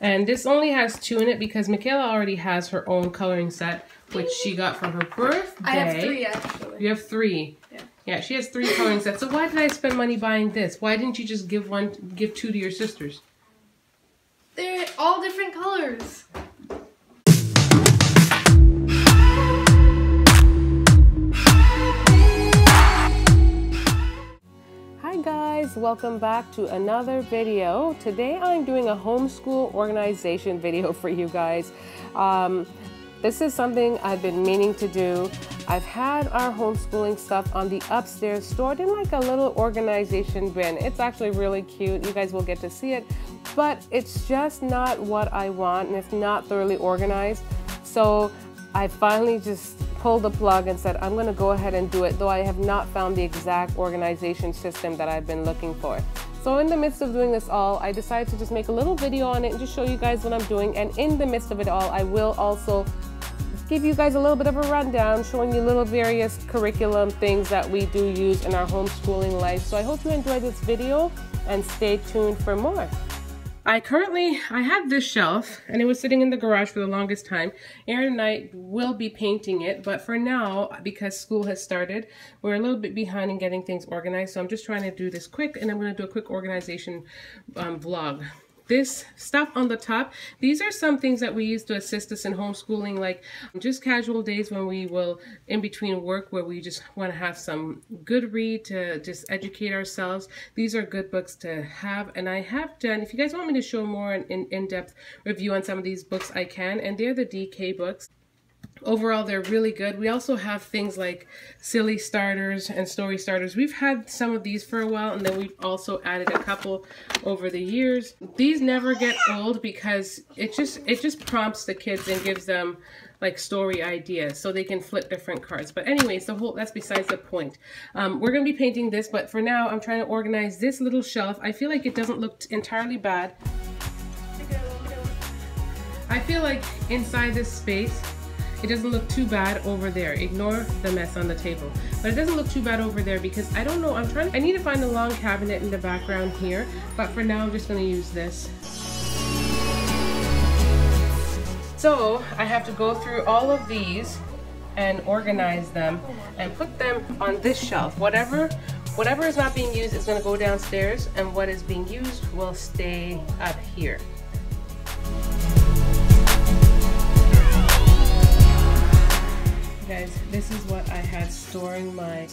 And this only has two in it because Michaela already has her own coloring set, which she got for her birthday. I have three actually. You have three. Yeah. Yeah, she has three coloring sets. So why did I spend money buying this? Why didn't you just give one, give two to your sisters? They're all different colors. Guys, welcome back to another video. Today I'm doing a homeschool organization video for you guys. Um, this is something I've been meaning to do. I've had our homeschooling stuff on the upstairs stored in like a little organization bin. It's actually really cute. You guys will get to see it, but it's just not what I want and it's not thoroughly organized. So I finally just pulled the plug and said, I'm gonna go ahead and do it, though I have not found the exact organization system that I've been looking for. So in the midst of doing this all, I decided to just make a little video on it and just show you guys what I'm doing. And in the midst of it all, I will also give you guys a little bit of a rundown, showing you little various curriculum things that we do use in our homeschooling life. So I hope you enjoyed this video and stay tuned for more. I currently, I have this shelf and it was sitting in the garage for the longest time. Aaron and I will be painting it, but for now, because school has started, we're a little bit behind in getting things organized. So I'm just trying to do this quick and I'm gonna do a quick organization um, vlog this stuff on the top. These are some things that we use to assist us in homeschooling like um, just casual days when we will in between work where we just want to have some good read to just educate ourselves. These are good books to have and i have done if you guys want me to show more in in-depth review on some of these books i can and they're the dk books overall they're really good. We also have things like silly starters and story starters. We've had some of these for a while and then we've also added a couple over the years. These never get old because it just it just prompts the kids and gives them like story ideas so they can flip different cards. But anyways the whole that's besides the point. Um, we're gonna be painting this but for now i'm trying to organize this little shelf. I feel like it doesn't look entirely bad. I feel like inside this space it doesn't look too bad over there. Ignore the mess on the table. But it doesn't look too bad over there because I don't know, I'm trying, I need to find a long cabinet in the background here, but for now I'm just gonna use this. So I have to go through all of these and organize them and put them on this shelf. Whatever whatever is not being used is gonna go downstairs and what is being used will stay up here. Guys this is what I had storing my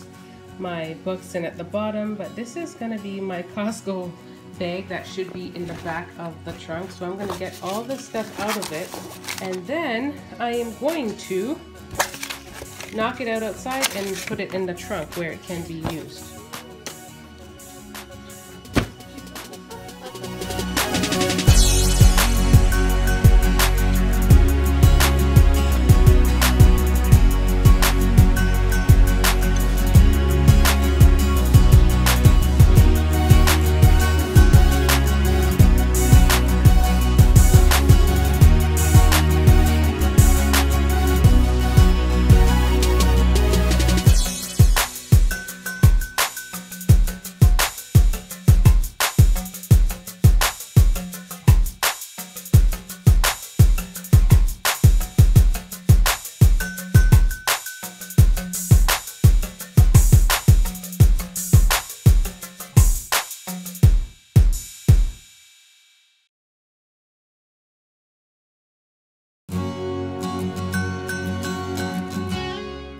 my books in at the bottom but this is gonna be my Costco bag that should be in the back of the trunk. So I'm gonna get all this stuff out of it and then I am going to knock it out outside and put it in the trunk where it can be used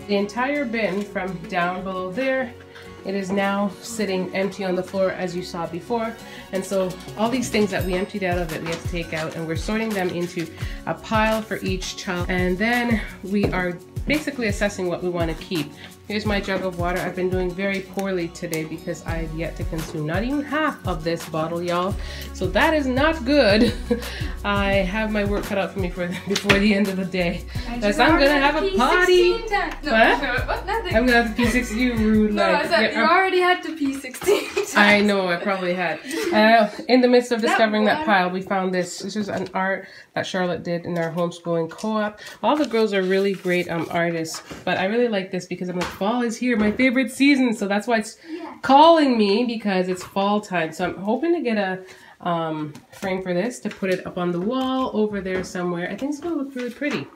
the entire bin from down below there it is now sitting empty on the floor as you saw before and so all these things that we emptied out of it we have to take out and we're sorting them into a pile for each child and then we are basically assessing what we want to keep Here's my jug of water. I've been doing very poorly today because I've yet to consume not even half of this bottle, y'all. So that is not good. I have my work cut out for me for before the end of the day. Because I'm gonna have a party. No, what? I'm gonna have to P6 you rude like. I said yeah, you already had to pee 16 times. I know, I probably had. Uh, in the midst of That discovering that, water- pile, we found this. This is an art that Charlotte did in our homeschooling co-op. All the girls are really great um, artists, but I really like this because I'm like, fall is here, my favorite season. So that's why it's calling me because it's fall time. So I'm hoping to get a um, frame for this to put it up on the wall over there somewhere. I think it's gonna look really pretty.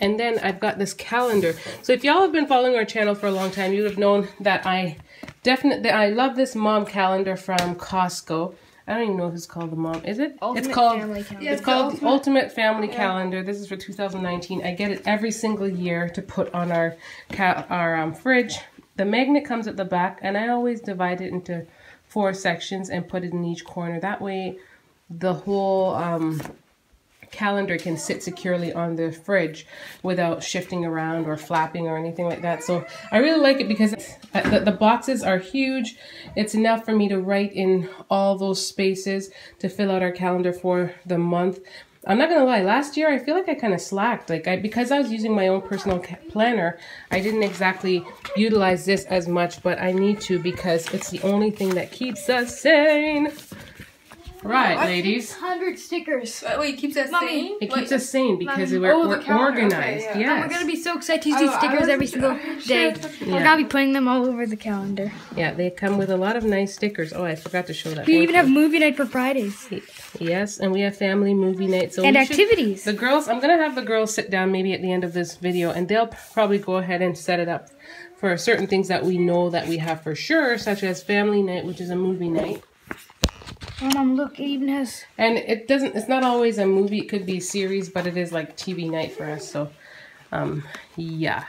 And then I've got this calendar. So if y'all have been following our channel for a long time, you would have known that I definitely, I love this mom calendar from Costco. I don't even know if it's called the mom. Is it? Ultimate it's called. Family Calendar. Yeah, It's the called Ultimate- Ultimate Family Calendar. This is for 2019. I get it every single year to put on our our um, fridge. The magnet comes at the back, and I always divide it into four sections and put it in each corner. That way, the whole um, calendar can sit securely on the fridge without shifting around or flapping or anything like that. So I really like it because uh, the, the boxes are huge. It's enough for me to write in all those spaces to fill out our calendar for the month. I'm not gonna lie. Last year, I feel like I kind of slacked. Like I, because I was using my own personal planner, I didn't exactly utilize this as much. But I need to because it's the only thing that keeps us sane. Right, ladies. Hundred stickers. Uh, wait, keeps us Mommy, sane? It Wait, keeps us sane because Mommy. we're, Oh, the we're calendar, okay, organized. yeah. And we're gonna be so excited to use Oh, these stickers every single I day. have took the We're gonna be putting them all over the calendar. Yeah, they come with a lot of nice stickers. Oh, I forgot to show that. We even to have movie night for Fridays. Yes, and we have family movie night. So and we should- activities. the girls, I'm gonna have the girls sit down maybe at the end of this video, and they'll probably go ahead and set it up for certain things that we know that we have for sure, such as family night, which is a movie night. Mom, look, it even has. And it doesn't. It's not always a movie. It could be series, but it is like TV night for us. So, um, yeah.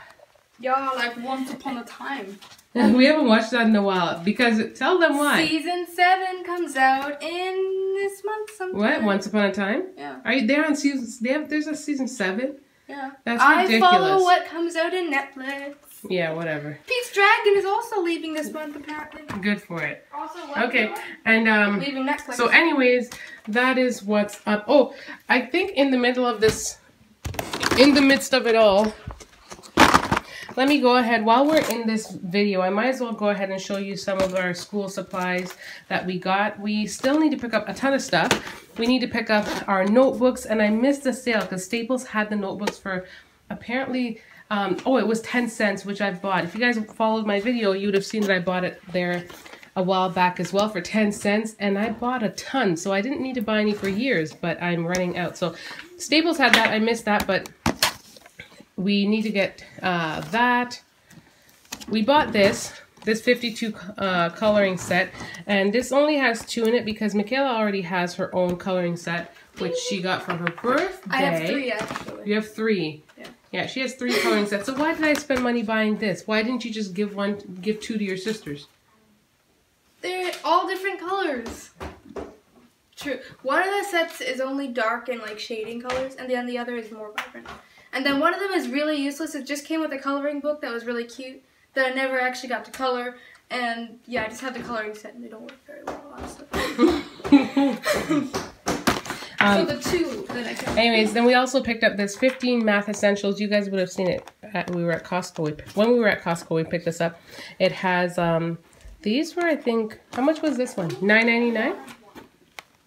Yeah, like Once Upon a Time. We haven't watched that in a while because tell them why. Season 7 comes out in this month sometime. What? Once upon a time? Yeah, Are you there on season? They have. There's a season seven. Yeah. That's I follow what comes out in Netflix. Yeah, whatever. Pete's Dragon is also leaving this month, apparently. Good for it. Also, Okay, and um, Leaving Netflix. so anyways, that is what's up. Oh, I think in the middle of this, in the midst of it all, let me go ahead. While we're in this video, I might as well go ahead and show you some of our school supplies that we got. We still need to pick up a ton of stuff. We need to pick up our notebooks, and I missed the sale because Staples had the notebooks for apparently. Um, oh, it was 10 cents, which I've bought. If you guys followed my video, you would have seen that I bought it there a while back as well for 10 cents and I bought a ton so I didn't need to buy any for years but I'm running out so Staples had that I missed that but we need to get uh, that we bought this this 52 uh, coloring set and this only has two in it because Michaela already has her own coloring set which she got for her birthday I have three, actually. you have three Yeah. yeah she has three coloring sets so why did I spend money buying this why didn't you just give one give two to your sisters They're all different colors. True. One of the sets is only dark and like shading colors, and then the other is more vibrant. And then one of them is really useless. It just came with a coloring book that was really cute that I never actually got to color. And yeah, I just have the coloring set, and they don't work very well, honestly. Um, so the two that I can. Anyways, then we also picked up this 15 math essentials. You guys would have seen it. At, we were at Costco. We, when we were at Costco, we picked this up. It has um, these were I think how much was this one? 9.99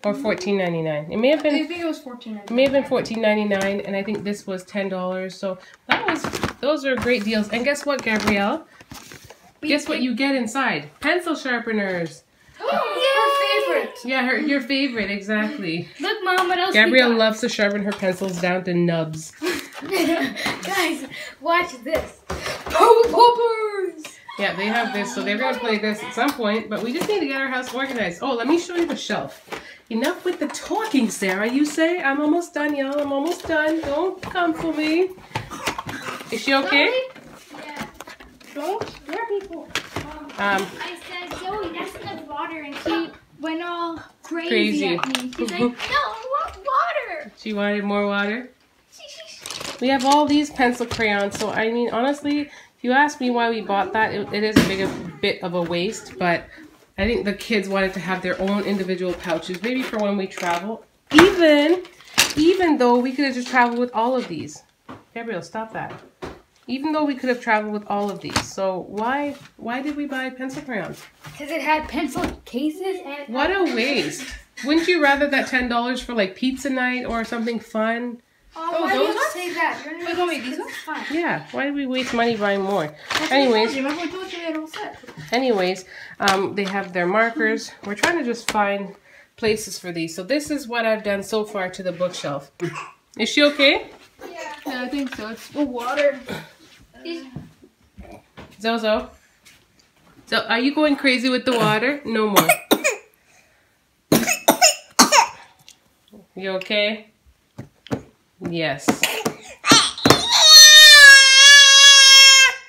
or mm-hmm. 14.99. It may have been. I think it was fourteen. it may have been 14.99, and I think this was ten dollars. So that was those are great deals. And guess what, Gabrielle? Guess what you get inside? Pencil sharpeners. Oh, her favorite. Yeah, her your favorite exactly. Look, mom, what else? Gabrielle loves to sharpen her pencils down to nubs. Guys, watch this. Power poppers. Yeah, they have this, so they're gonna play this at some point, but we just need to get our house organized. Oh, let me show you the shelf. Enough with the talking, Sarah. You say I'm almost done, y'all. I'm almost done. Don't come for me. Is she okay? Yeah. Don't scare people. Um, I said, Zoe, that's enough water, and she went all crazy, Crazy. at me. She's like, no, I want water. she wanted more water. We have all these pencil crayons, so I mean, honestly, if you ask me why we bought that, it, it is a big a bit of a waste, but I think the kids wanted to have their own individual pouches, maybe for when we travel. Even, even though we could have just traveled with all of these. Gabriel, stop that. Even though we could have traveled with all of these, so why why did we buy pencil crayons? Because it had pencil cases and. What a waste! Wouldn't you rather that ten dollars for like pizza night or something fun? Oh, why do those you have ones? to say that? You're Wait, wait, these ones? fine. Yeah, why did we waste money buying more? Anyways, Remember we told you we all set. anyways, um, they have their markers. We're trying to just find places for these. So this is what I've done so far to the bookshelf. Is she okay? Yeah, I think so. It's full water. Zozo? So are you going crazy with the water? No more. You okay? Yes.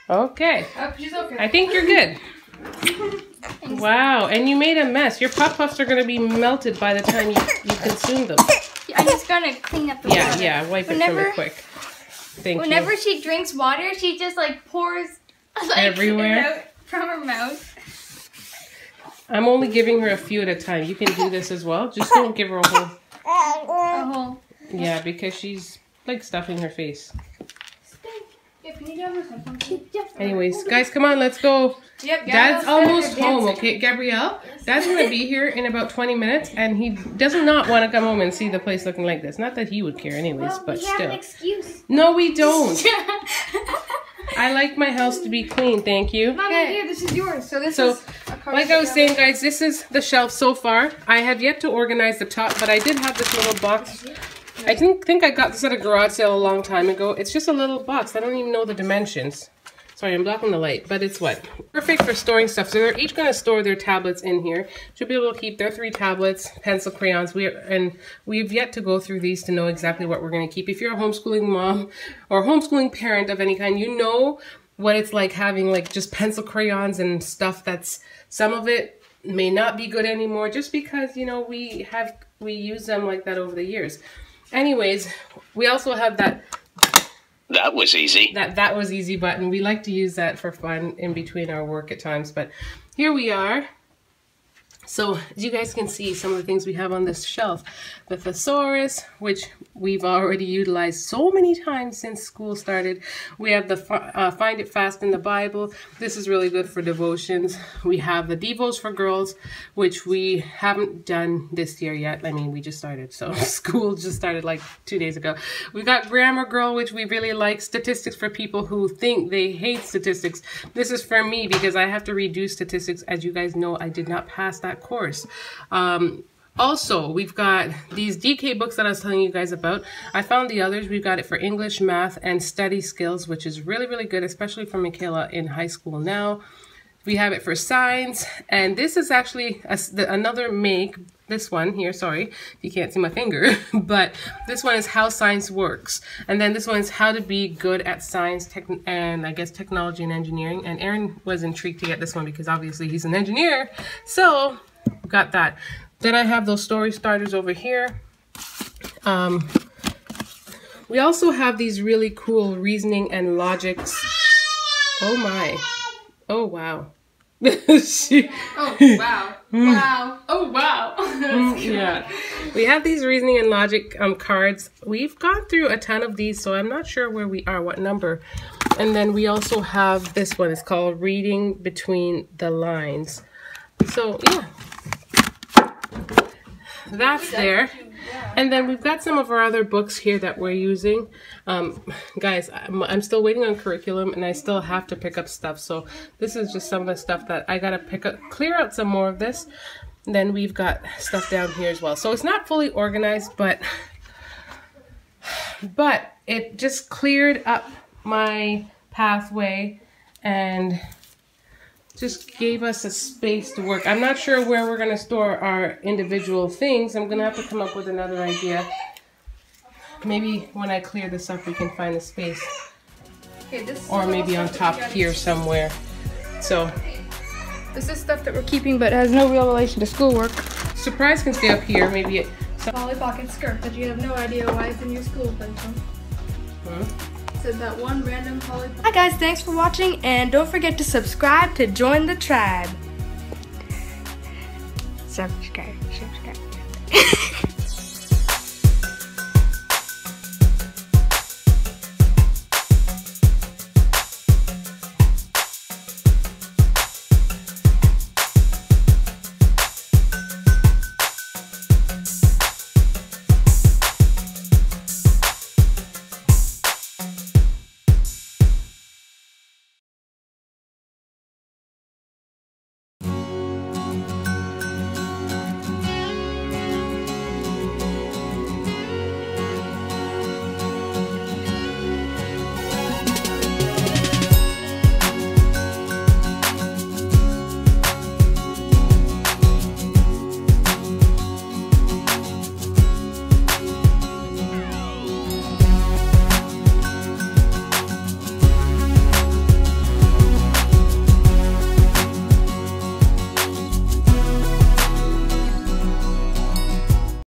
Okay. Oh, okay. I think you're good. Wow, and you made a mess. Your pop puffs are gonna be melted by the time you, you consume them. I'm just gonna clean up the Yeah, water. yeah, wipe it Whenever- it quick. Thank Whenever you. she drinks water, she just like pours like, Everywhere? from her mouth. I'm only giving her a few at a time. You can do this as well. Just don't give her a whole. A whole. Yeah, because she's like stuffing her face. Yeah, can you grab her something? Anyways, guys, come on, let's go. Yep, Dad's almost home, okay? Gabrielle, Dad's gonna be here in about 20 minutes, and he does not want to come home and see the place looking like this. Not that he would care, anyways, Well, but we have still. an excuse. No, we don't. I like my house to be clean, thank you. Mommy, Okay. here, this is yours. So this So, is a Like I was saying, guys, this is the shelf so far. I have yet to organize the top, but I did have this little box. I think think I got this at a garage sale a long time ago. It's just a little box. I don't even know the dimensions. Sorry, I'm blocking the light, but it's what? Perfect for storing stuff. So they're each going to store their tablets in here. Should be able to keep their three tablets, pencil, crayons. We and we've yet to go through these to know exactly what we're going to keep. If you're a homeschooling mom or homeschooling parent of any kind, you know what it's like having like just pencil crayons and stuff that's some of it may not be good anymore just because you know we have we use them like that over the years anyways we also have that That was easy. that that was easy button we like to use that for fun in between our work at times but here we are so as you guys can see some of the things we have on this shelf the thesaurus which we've already utilized so many times since school started. We have the uh, find it fast in the bible. This is really good for devotions. We have the devos for girls which we haven't done this year yet. I mean we just started so school just started like two days ago. We got grammar girl which we really like statistics for people who think they hate statistics. This is for me because i have to redo statistics. As you guys know i did not pass that course um, also, we've got these DK books that I was telling you guys about. I found the others. We've got it for English, math, and study skills, which is really, really good, especially for Michaela in high school now. We have it for science, and this is actually a, the, another make. This one here, sorry, if you can't see my finger, but this one is how science works, and then this one is how to be good at science, tech, and I guess technology and engineering. And Aaron was intrigued to get this one because obviously he's an engineer, so got that. Then I have those story starters over here. Um, we also have these really cool reasoning and logics. Oh my. Oh wow. She- Oh, wow. wow. Oh, wow. yeah. We have these reasoning and logic um, cards. We've gone through a ton of these, so I'm not sure where we are, what number. And then we also have this one. It's called Reading Between the Lines. So, yeah. That's there. And then we've got some of our other books here that we're using. Um, guys, I'm, I'm still waiting on curriculum and I still have to pick up stuff. So this is just some of the stuff that I got to pick up, clear out some more of this. And then we've got stuff down here as well. So it's not fully organized, but but it just cleared up my pathway and just gave us a space to work. I'm not sure where we're going to store our individual things. I'm going to have to come up with another idea. Maybe when I clear this up, we can find a space. Okay, this Or maybe on top here somewhere. So, This is stuff that we're keeping but has no real relation to schoolwork. surprise can stay up here. Maybe it. Polly Pocket skirt that you have no idea why it's in your school. Hmm? Said that one random Polly. Hi guys, thanks for watching, and don't forget to subscribe to join the tribe. Subscribe, subscribe.